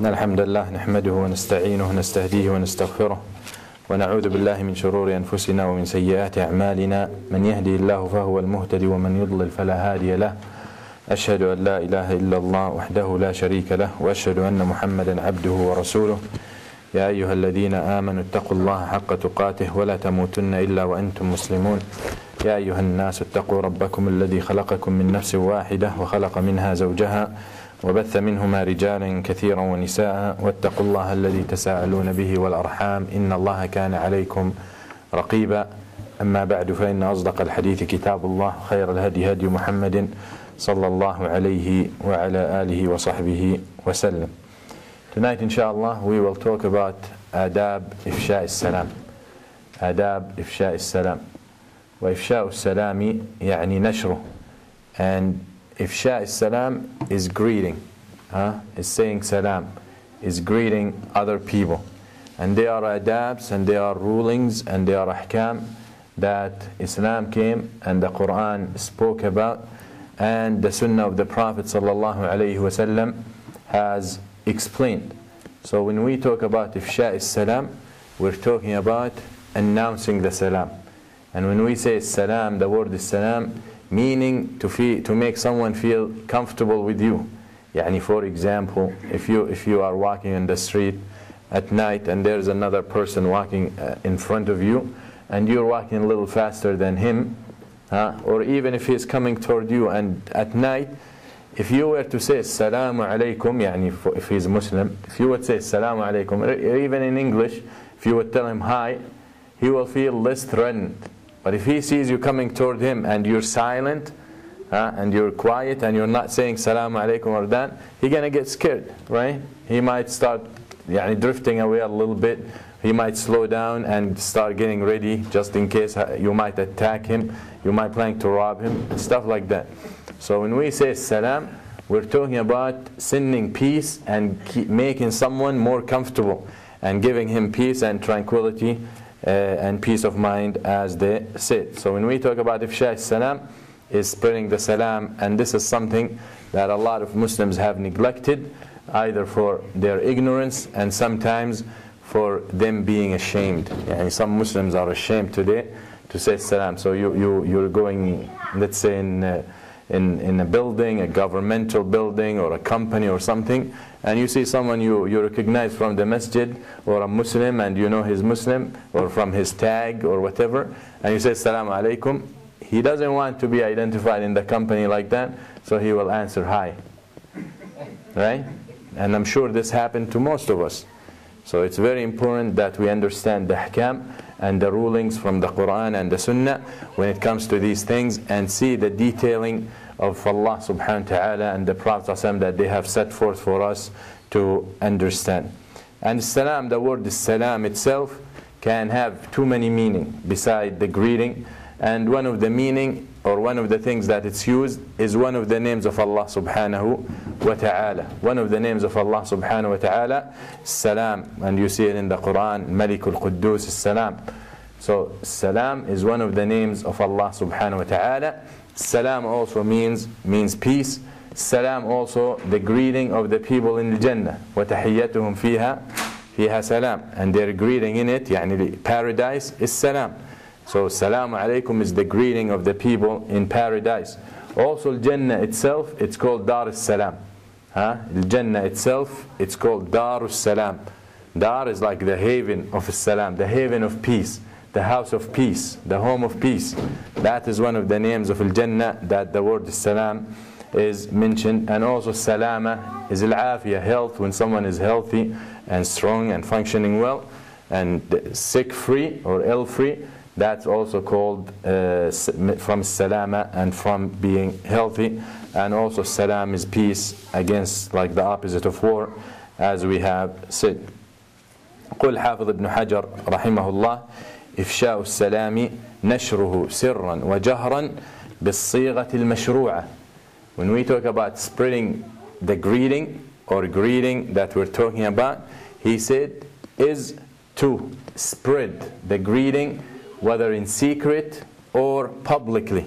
إن الحمد لله نحمده ونستعينه ونستهديه ونستغفره ونعوذ بالله من شرور أنفسنا ومن سيئات أعمالنا. من يهدي الله فهو المهتدي ومن يضلل فلا هادي له. أشهد أن لا إله إلا الله وحده لا شريك له وأشهد أن محمدا عبده ورسوله. يا أيها الذين آمنوا اتقوا الله حق تقاته ولا تموتن إلا وأنتم مسلمون. يا أيها الناس اتقوا ربكم الذي خلقكم من نفس واحدة وخلق منها زوجها وبث منهما رجالا كثيرا ونساء واتقوا الله الذي تساءلون به والأرحام إن الله كان عليكم رقيبا. أما بعد فإن أصدق الحديث كتاب الله خير الهدي هدي محمد صلى الله عليه وعلى آله وصحبه وسلم. Tonight inshallah we will talk about آداب إفشاء السلام. آداب إفشاء السلام. وإفشاء السلام يعني نشره. And ifsha is salam is greeting, huh? is saying salam, is greeting other people. And there are adabs and there are rulings and there are ahkam that Islam came and the Quran spoke about and the Sunnah of the Prophet ﷺ has explained. So when we talk about ifsha is salam, we're talking about announcing the salam. And when we say salam, the word is salam, meaning to, feel, to make someone feel comfortable with you. Yani for example, if you, if you are walking in the street at night and there's another person walking uh, in front of you and you're walking a little faster than him, huh? or even if he's coming toward you and at night, if you were to say Assalamu alaykum, yani if he's Muslim, if you would say Assalamu alaykum, even in English, if you would tell him hi, he will feel less threatened But if he sees you coming toward him and you're silent, uh, and you're quiet and you're not saying Assalamu alaikum or that, he's gonna get scared, right? He might start يعني, drifting away a little bit. He might slow down and start getting ready just in case you might attack him, you might plan to rob him, stuff like that. So when we say salam, we're talking about sending peace and keep making someone more comfortable and giving him peace and tranquility uh, and peace of mind as they said. So when we talk about ifsha salam, is spreading the salam and this is something that a lot of Muslims have neglected either for their ignorance and sometimes for them being ashamed. Yani some Muslims are ashamed today to say salam. So you, you, you're going, let's say in uh, in, in a building, a governmental building or a company or something, and you see someone you, you recognize from the masjid or a Muslim and you know he's Muslim or from his tag or whatever, and you say Assalamu alaikum, he doesn't want to be identified in the company like that, so he will answer hi. Right? And I'm sure this happened to most of us. So it's very important that we understand the ahkam and the rulings from the Quran and the Sunnah when it comes to these things and see the detailing of Allah subhanahu wa ta'ala and the Prophet that they have set forth for us to understand. And salam, the word salam itself can have too many meaning beside the greeting and one of the meaning or one of the things that it's used is one of the names of Allah subhanahu wa ta'ala. One of the names of Allah subhanahu wa ta'ala, Salam. And you see it in the Quran, Malikul Quddus Salam. So Salam is one of the names of Allah subhanahu wa ta'ala. Salam also means means peace. Salam also the greeting of the people in the Jannah. وَتَحِيَّتُهُمْ فِيهَا فِيهَا salam. And their greeting in it, يعني paradise, is salam. So Salamu Alaikum is the greeting of the people in paradise. Also Jannah itself, it's called Dar salam huh? Jannah itself, it's called Dar salam Dar is like the haven of Salam, the haven of peace, the house of peace, the home of peace. That is one of the names of Al-Jannah that the word Salam is mentioned. And also Salama is Al-Afiyah, health, when someone is healthy and strong and functioning well. And sick free or ill free that's also called uh, from salama and from being healthy and also salam is peace against like the opposite of war as we have said قل حافظ ابن حجر رحمه الله إفشاء السلام نشره سرا وجهرا بالصيغة المشروعة when we talk about spreading the greeting or greeting that we're talking about he said is to spread the greeting whether in secret or publicly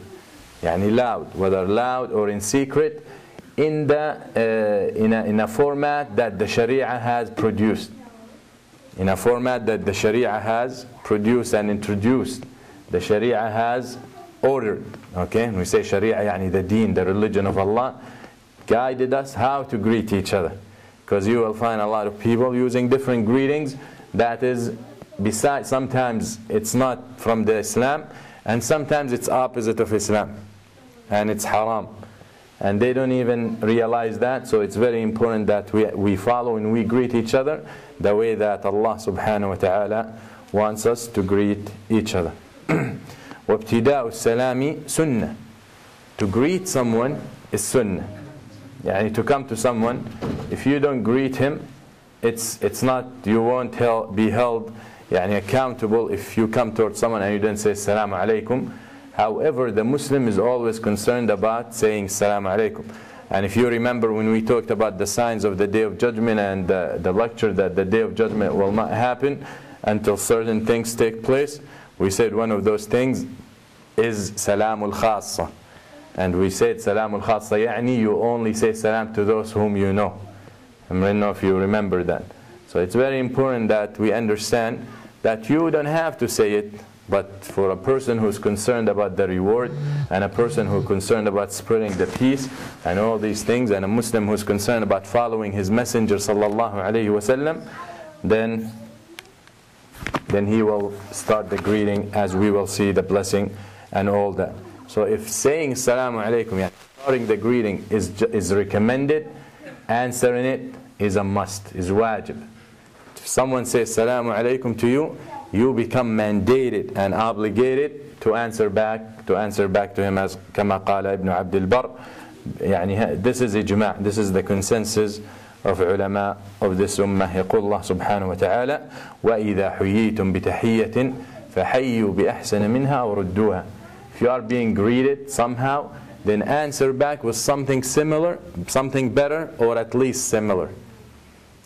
يعني loud whether loud or in secret in the uh, in, a, in a format that the Sharia has produced in a format that the Sharia has produced and introduced. The Sharia has ordered. Okay, and we say Sharia, yani the deen, the religion of Allah, guided us how to greet each other. Because you will find a lot of people using different greetings that is besides sometimes it's not from the Islam and sometimes it's opposite of Islam and it's haram and they don't even realize that so it's very important that we, we follow and we greet each other the way that Allah subhanahu wa ta'ala wants us to greet each other وابتداء السلام سنة to greet someone is sunnah يعني to come to someone if you don't greet him it's it's not you won't held, be held يعني accountable if you come towards someone and you don't say assalamu alaikum However, the Muslim is always concerned about saying Salam Alaikum. And if you remember when we talked about the signs of the Day of Judgment and the lecture that the Day of Judgment will not happen until certain things take place, we said one of those things is Salamul Khassa. And we said Salamul Khassa, يعني you only say Salam to those whom you know. I don't know if you remember that. So it's very important that we understand that you don't have to say it but for a person who's concerned about the reward and a person who's concerned about spreading the peace and all these things and a Muslim who's concerned about following his messenger sallallahu alaihi wasallam then then he will start the greeting as we will see the blessing and all that. So if saying assalamu alaikum starting the greeting is is recommended answering it is a must is wajib. If someone says assalamu alaikum to you you become mandated and obligated to answer back to answer back to him as كما قال ابن عبد البر يعني this is إجماع this is the consensus of علماء of this ummah يقول الله سبحانه وتعالى وإذا حييتم بتحية فحيوا بأحسن منها أو ردوها if you are being greeted somehow then answer back with something similar something better or at least similar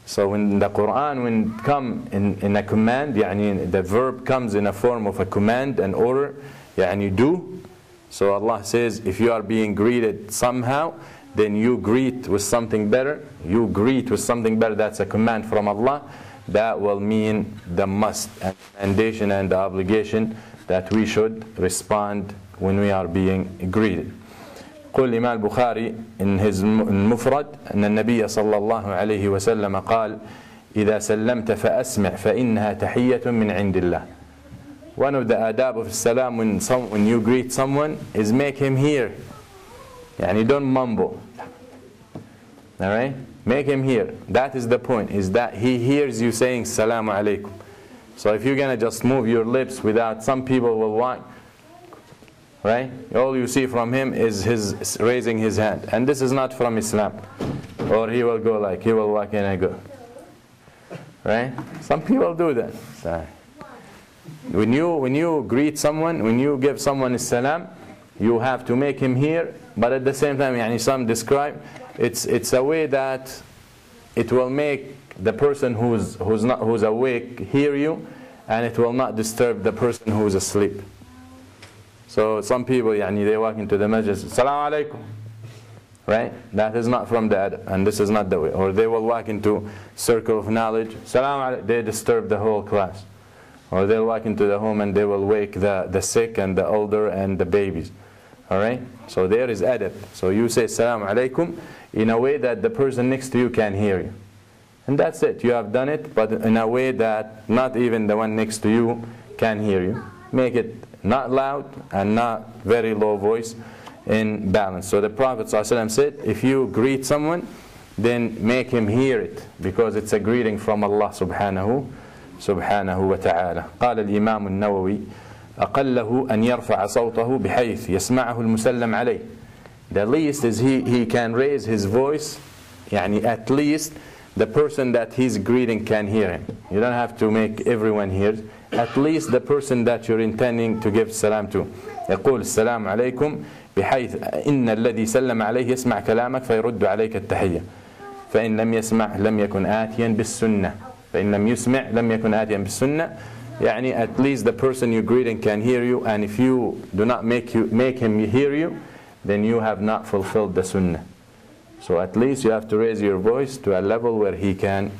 so when the Quran when come in, in a command يعني the verb comes in a form of a command and order يعني do so Allah says if you are being greeted somehow then you greet with something better you greet with something better that's a command from Allah that will mean the must and mandation and the obligation that we should respond when we are being greeted قل الإمام البخاري his المفرد أن النبي صلى الله عليه وسلم قال إذا سلمت فأسمع فإنها تحية من عند الله One of the adab of salam when, some, when you greet someone is make him hear يعني don't mumble alright make him hear that is the point is that he hears you saying salamu alaikum so if you're gonna just move your lips without some people will want right? All you see from him is his raising his hand. And this is not from Islam. Or he will go like, he will walk in and go. Right? Some people do that. Sorry. When you, when you greet someone, when you give someone a salam, you have to make him hear, but at the same time, yani some describe, it's, it's a way that it will make the person who's, who's, not, who's awake hear you, and it will not disturb the person who's asleep. So some people, yani, they walk into the masjid, Salaam alaikum. Right? That is not from the adab, and this is not the way. Or they will walk into circle of knowledge, Salaam alaikum. They disturb the whole class. Or they'll walk into the home and they will wake the, the sick and the older and the babies. Alright? So there is adab. So you say Salaam alaikum in a way that the person next to you can hear you. And that's it. You have done it, but in a way that not even the one next to you can hear you. Make it not loud and not very low voice in balance. So the Prophet ﷺ said, if you greet someone, then make him hear it because it's a greeting from Allah subhanahu سبحانه وتعالى قال الإمام النووي أقله أن يرفع صوته بحيث يسمعه المسلم عليه The least is he, he can raise his voice يعني at least the person that he's greeting can hear him. You don't have to make everyone hear. At least the person that you're intending to give salam to. يقول السلام عليكم بحيث إن الذي سلم عليه يسمع كلامك فيرد عليك التحية فإن لم يسمع لم يكن آتيا بالسنة فإن لم يسمع لم يكن آتيا بالسنة يعني at least the person you're greeting can hear you and if you do not make, you, make him hear you then you have not fulfilled the sunnah So at least you have to raise your voice to a level where he can